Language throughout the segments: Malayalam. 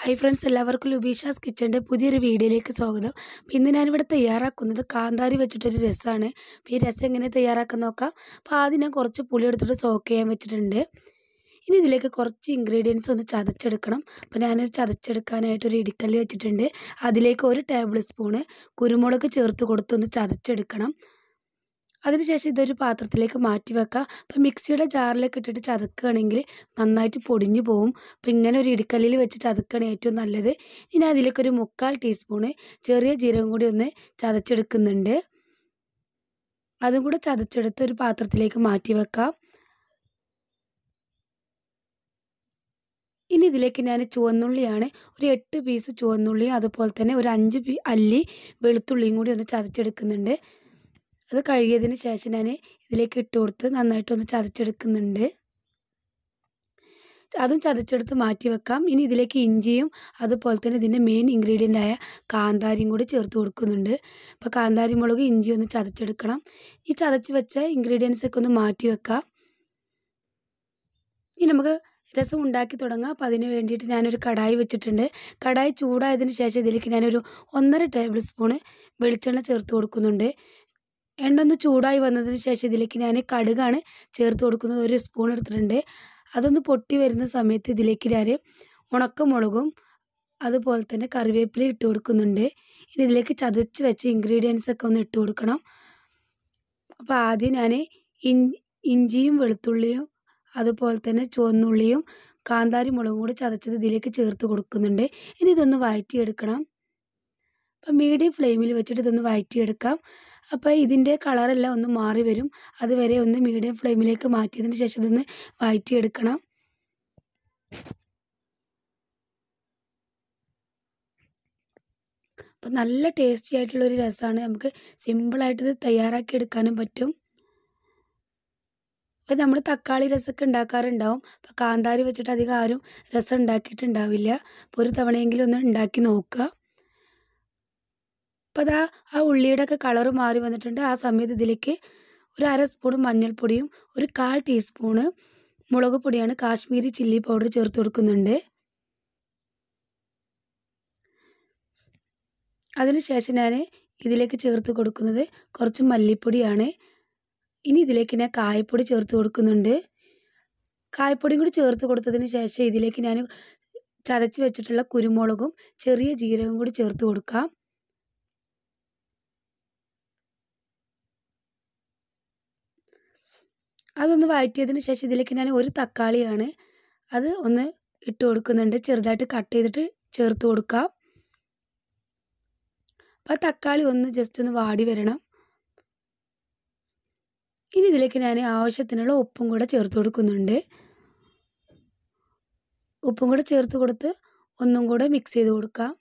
ഹൈ ഫ്രണ്ട്സ് എല്ലാവർക്കും ലുബീഷാസ് കിച്ചന്റെ പുതിയൊരു വീഡിയോയിലേക്ക് സ്വാഗതം. അപ്പോൾ ഇന്ന് ഞാനിവിടെ തയ്യാറാക്കുന്നത് കാന്താരി വെച്ചിട്ടൊരു രസമാണ് അപ്പോൾ ഈ രസം എങ്ങനെ തയ്യാറാക്കാൻ നോക്കാം. അപ്പോൾ ആദ്യം ഞാൻ കുറച്ച് പുളി എടുത്തിട്ട് സോക്ക് ചെയ്യാൻ വെച്ചിട്ടുണ്ട്. ഇനി ഇതിലേക്ക് കുറച്ച് ഇൻഗ്രീഡിയൻസ് ഒന്ന് ചതച്ചെടുക്കണം. അപ്പോൾ ഞാനൊരു ചതച്ചെടുക്കാനായിട്ട് ഒരു ഇടിക്കല്ല് വെച്ചിട്ടുണ്ട്. അതിലേക്ക് ഒരു ടേബിൾ സ്പൂണ് കുരുമുളക് ചേർത്ത് കൊടുത്തൊന്ന് ചതച്ചെടുക്കണം. അതിനുശേഷം ഇതൊരു പാത്രത്തിലേക്ക് മാറ്റി വെക്കുക. അപ്പം മിക്സിയുടെ ജാറിലേക്ക് ഇട്ടിട്ട് ചതക്കുകയാണെങ്കിൽ നന്നായിട്ട് പൊടിഞ്ഞു പോകും അപ്പം ഇങ്ങനെ ഒരു ഇടിക്കല്ലിൽ വെച്ച് ചതക്കുകയാണ് ഏറ്റവും നല്ലത്. ഇനി അതിലേക്ക് ഒരു മുക്കാൽ ടീസ്പൂണ് ചെറിയ ജീരകം കൂടി ഒന്ന് ചതച്ചെടുക്കുന്നുണ്ട്. അതും കൂടെ ചതച്ചെടുത്ത് ഒരു പാത്രത്തിലേക്ക് മാറ്റി വെക്കാം ഇനി ഇതിലേക്ക് ഞാൻ ചുവന്നുള്ളിയാണ് ഒരു എട്ട് പീസ് ചുവന്നുള്ളിയും അതുപോലെ തന്നെ ഒരു അഞ്ച് അല്ലി വെളുത്തുള്ളിയും കൂടി ഒന്ന് ചതച്ചെടുക്കുന്നുണ്ട്. അത് കഴുകിയതിന് ശേഷം ഞാൻ ഇതിലേക്ക് ഇട്ട് കൊടുത്ത് നന്നായിട്ടൊന്ന് ചതച്ചെടുക്കുന്നുണ്ട്. അതും ചതച്ചെടുത്ത് മാറ്റി വെക്കാം. ഇനി ഇതിലേക്ക് ഇഞ്ചിയും അതുപോലെ തന്നെ ഇതിന്റെ മെയിൻ ഇൻഗ്രീഡിയന്റ് ആയ കാന്താരിയും കൂടി ചേർത്ത് കൊടുക്കുന്നുണ്ട്. അപ്പോൾ കാന്താരി മുളക് ഇഞ്ചി ഒന്ന് ചതച്ചെടുക്കണം. ഈ ചതച്ച് വെച്ച ഇൻഗ്രീഡിയൻസ് ഒക്കെ ഒന്ന് മാറ്റി വെക്കാം. ഇനി നമുക്ക് രസം ഉണ്ടാക്കി തുടങ്ങാം. അപ്പോൾ അതിന് വേണ്ടിയിട്ട് ഞാനൊരു കടായി വെച്ചിട്ടുണ്ട്. കടായി ചൂടായതിന് ശേഷം ഇതിലേക്ക് ഞാനൊരു ഒന്നര ടേബിൾ സ്പൂണ് വെളിച്ചെണ്ണ ചേർത്ത് കൊടുക്കുന്നുണ്ട്. എണ്ണ ഒന്ന് ചൂടായി വന്നതിന് ശേഷം ഇതിലേക്ക് ഞാൻ കടുകാണ് ചേർത്ത് കൊടുക്കുന്നത്. ഒരു സ്പൂൺ എടുത്തിട്ടുണ്ട്. അതൊന്ന് പൊട്ടി വരുന്ന സമയത്ത് ഇതിലേക്ക് ഞാൻ ഉണക്കമുളകും അതുപോലെ തന്നെ കറിവേപ്പില ഇട്ട് കൊടുക്കുന്നുണ്ട്. ഇനി ഇതിലേക്ക് ചതച്ച് വെച്ച ഇൻഗ്രീഡിയൻസ് ഒക്കെ ഒന്ന് ഇട്ട് കൊടുക്കണം. അപ്പോൾ ആദ്യം ഞാൻ ഇഞ്ചിയും വെളുത്തുള്ളിയും അതുപോലെ തന്നെ ചുവന്നുള്ളിയും കാന്താരി മുളകും കൂടി ചതച്ചത് ഇതിലേക്ക് ചേർത്ത് കൊടുക്കുന്നുണ്ട്. ഇനി ഇതൊന്ന് വഴറ്റിയെടുക്കണം. അപ്പം മീഡിയം ഫ്ലെയിമിൽ വെച്ചിട്ട് ഇതൊന്ന് വഴറ്റിയെടുക്കാം. അപ്പോൾ ഇതിന്റെ കളറെല്ലാം ഒന്ന് മാറി വരും. അതുവരെ ഒന്ന് മീഡിയം ഫ്ലെയിമിലേക്ക് മാറ്റിയതിന് ശേഷം ഇതൊന്ന് വഴറ്റിയെടുക്കണം. അപ്പോൾ നല്ല ടേസ്റ്റി ആയിട്ടുള്ളൊരു രസമാണ് നമുക്ക് സിമ്പിളായിട്ട് ഇത് തയ്യാറാക്കി എടുക്കാനും പറ്റും. അപ്പോൾ നമ്മൾ തക്കാളി രസമൊക്കെ ഉണ്ടാക്കാറുണ്ടാവും. അപ്പോൾ കാന്താരി വെച്ചിട്ട് അധികം ആരും രസം ഉണ്ടാക്കിയിട്ടുണ്ടാവില്ല. അപ്പോൾ ഒരു തവണയെങ്കിലും ഒന്ന് ഉണ്ടാക്കി നോക്കുക. അപ്പോൾ അതാ ആ ഉള്ളിയുടെ ഒക്കെ കളറ് മാറി വന്നിട്ടുണ്ട്. ആ സമയത്ത് ഇതിലേക്ക് ഒരു അര സ്പൂൺ മഞ്ഞൾപ്പൊടിയും ഒരു കാൽ ടീസ്പൂണ് മുളക് പൊടിയാണ് കാശ്മീരി ചില്ലി പൗഡർ ചേർത്ത് കൊടുക്കുന്നുണ്ട്. അതിനുശേഷം ഞാൻ ഇതിലേക്ക് ചേർത്ത് കൊടുക്കുന്നത് കുറച്ച് മല്ലിപ്പൊടിയാണ്. ഇനി ഇതിലേക്ക് ഞാൻ കായപ്പൊടി ചേർത്ത് കൊടുക്കുന്നുണ്ട്. കായപ്പൊടിയും കൂടി ചേർത്ത് കൊടുത്തതിന് ശേഷം ഇതിലേക്ക് ഞാൻ ചതച്ച് വെച്ചിട്ടുള്ള കുരുമുളകും ചെറിയ ജീരകവും കൂടി ചേർത്ത് കൊടുക്കാം. അതൊന്ന് വഴറ്റിയതിന് ശേഷം ഇതിലേക്ക് ഞാൻ ഒരു തക്കാളിയാണ് അത് ഒന്ന് ഇട്ട് കൊടുക്കുന്നുണ്ട്. ചെറുതായിട്ട് കട്ട് ചെയ്തിട്ട് ചേർത്ത് കൊടുക്കാം. അപ്പം തക്കാളി ഒന്ന് ജസ്റ്റ് ഒന്ന് വാടി വരണം. ഇനി ഇതിലേക്ക് ഞാൻ ആവശ്യത്തിനുള്ള ഉപ്പും കൂടെ ചേർത്ത് കൊടുക്കുന്നുണ്ട്. ഉപ്പും കൂടെ ചേർത്ത് കൊടുത്ത് ഒന്നും കൂടെ മിക്സ് ചെയ്ത് കൊടുക്കാം.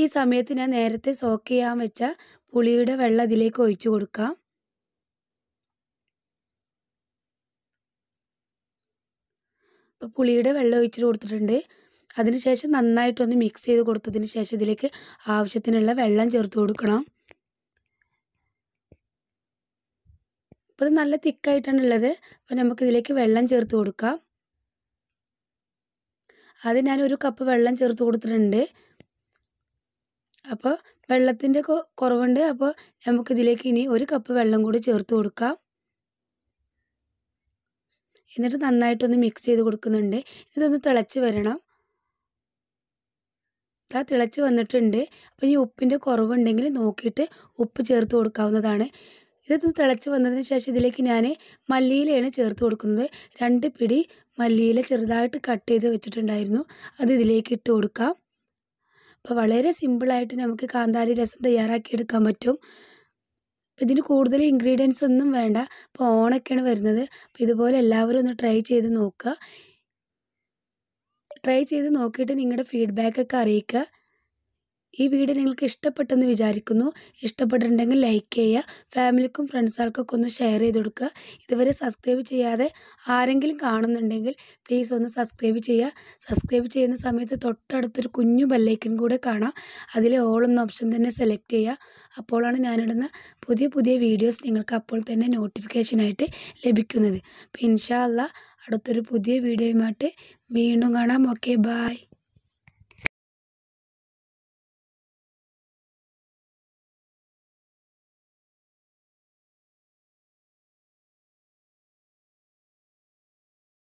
ഈ സമയത്ത് ഞാൻ നേരത്തെ സോക്ക് ചെയ്യാൻ വെച്ച പുളിയുടെ വെള്ളം ഇതിലേക്ക് ഒഴിച്ചു കൊടുക്കാം. അപ്പോൾ പുളിയുടെ വെള്ളം ഒഴിച്ചിട്ട് കൊടുത്തിട്ടുണ്ട്. അതിനുശേഷം നന്നായിട്ടൊന്ന് മിക്സ് ചെയ്ത് കൊടുത്തതിന് ശേഷം ഇതിലേക്ക് ആവശ്യത്തിനുള്ള വെള്ളം ചേർത്ത് കൊടുക്കണം. അപ്പോൾ ഇത് നല്ല തിക്കായിട്ടാണ് ഉള്ളത്. അപ്പോൾ നമുക്ക് ഇതിലേക്ക് വെള്ളം ചേർത്ത് കൊടുക്കാം. അത് ഞാൻ ഒരു കപ്പ് വെള്ളം ചേർത്ത് കൊടുത്തിട്ടുണ്ട്. അപ്പോൾ വെള്ളത്തിന്റെ കുറവുണ്ട്. അപ്പോൾ നമുക്കിതിലേക്ക് ഇനി ഒരു കപ്പ് വെള്ളം കൂടി ചേർത്ത് കൊടുക്കാം. എന്നിട്ട് നന്നായിട്ടൊന്ന് മിക്സ് ചെയ്ത് കൊടുക്കുന്നുണ്ട്. ഇതൊന്ന് തിളച്ച് വരണം. ഇതാ തിളച്ച് വന്നിട്ടുണ്ട്. അപ്പോൾ ഈ ഉപ്പിന്റെ കുറവുണ്ടെങ്കിൽ നോക്കിയിട്ട് ഉപ്പ് ചേർത്ത് കൊടുക്കാവുന്നതാണ്. ഇതൊന്ന് തിളച്ച് വന്നതിന് ശേഷം ഇതിലേക്ക് ഞാൻ മല്ലിയിലയാണ് ചേർത്ത് കൊടുക്കുന്നത്. രണ്ട് പിടി മല്ലിയില ചെറുതായിട്ട് കട്ട് ചെയ്ത് വെച്ചിട്ടുണ്ടായിരുന്നു. അത് ഇതിലേക്ക് ഇട്ട് കൊടുക്കാം. അപ്പോൾ വളരെ സിമ്പിളായിട്ട് നമുക്ക് കാന്താരി രസം തയ്യാറാക്കി എടുക്കാൻ പറ്റും. അപ്പോൾ ഇതിന് കൂടുതൽ ഇൻഗ്രീഡിയൻസ് ഒന്നും വേണ്ട. അപ്പോൾ ഓണൊക്കെയാണ് വരുന്നത്. അപ്പോൾ ഇതുപോലെ എല്ലാവരും ഒന്ന് ട്രൈ ചെയ്ത് നോക്കുക. ട്രൈ ചെയ്ത് നോക്കിയിട്ട് നിങ്ങളുടെ ഫീഡ്ബാക്കൊക്കെ അറിയിക്കുക. ഈ വീഡിയോ നിങ്ങൾക്ക് ഇഷ്ടപ്പെട്ടെന്ന് വിചാരിക്കുന്നു. ഇഷ്ടപ്പെട്ടിട്ടുണ്ടെങ്കിൽ ലൈക്ക് ചെയ്യുക. ഫാമിലിക്കും ഫ്രണ്ട്സുകൾക്കൊക്കെ ഒന്ന് ഷെയർ ചെയ്ത് കൊടുക്കുക. ഇതുവരെ സബ്സ്ക്രൈബ് ചെയ്യാതെ ആരെങ്കിലും കാണുന്നുണ്ടെങ്കിൽ പ്ലീസ് ഒന്ന് സബ്സ്ക്രൈബ് ചെയ്യുക. സബ്സ്ക്രൈബ് ചെയ്യുന്ന സമയത്ത് തൊട്ടടുത്തൊരു കുഞ്ഞു ബെല്ലൈക്കൻ കൂടെ കാണാം. അതിലെ ഓൾ എന്ന ഓപ്ഷൻ തന്നെ സെലക്ട് ചെയ്യുക. അപ്പോഴാണ് ഞാനിടുന്ന പുതിയ പുതിയ വീഡിയോസ് നിങ്ങൾക്ക് അപ്പോൾ തന്നെ നോട്ടിഫിക്കേഷനായിട്ട് ലഭിക്കുന്നത്. അപ്പോൾ ഇൻഷാല്ല അടുത്തൊരു പുതിയ വീഡിയോയുമായിട്ട് വീണ്ടും കാണാം. Okay bye